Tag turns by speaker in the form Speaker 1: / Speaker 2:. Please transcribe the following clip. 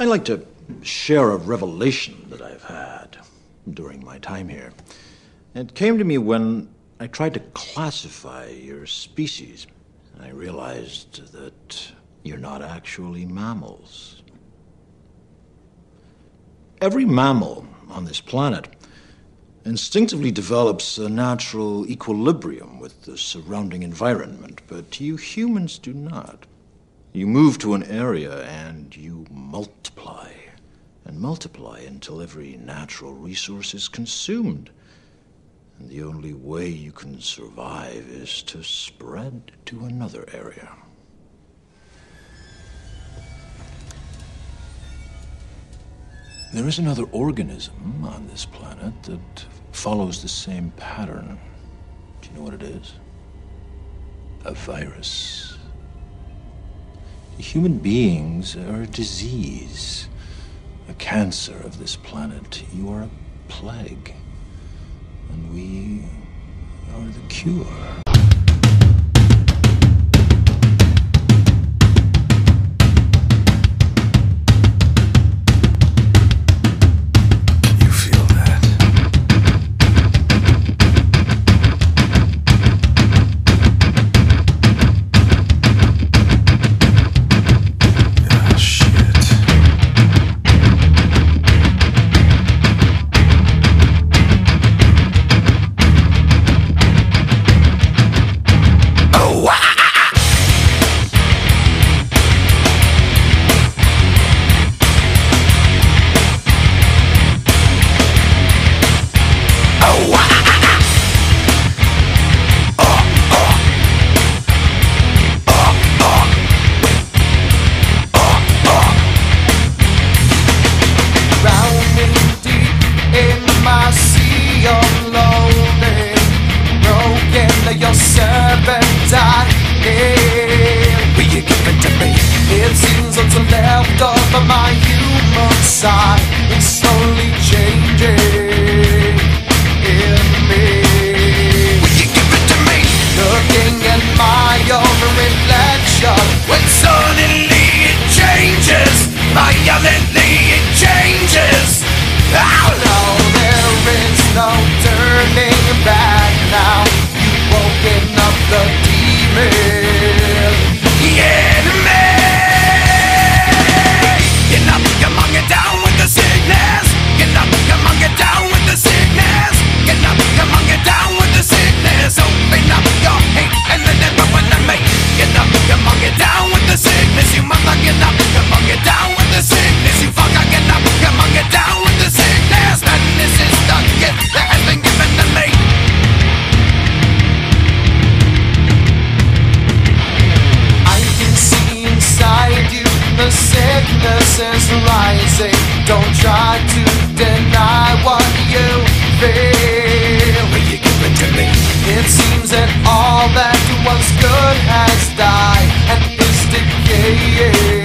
Speaker 1: I'd like to share a revelation that I've had during my time here. It came to me when I tried to classify your species. I realized that you're not actually mammals. Every mammal on this planet instinctively develops a natural equilibrium with the surrounding environment, but you humans do not. You move to an area and you multiply and multiply until every natural resource is consumed. And the only way you can survive is to spread to another area. There is another organism on this planet that follows the same pattern. Do you know what it is? A virus. Human beings are a disease, a cancer of this planet. You are a plague, and we are the cure.
Speaker 2: Sickness is rising. Don't try to deny what you feel. Will you give it to me? It seems that all that was good has died and is decaying.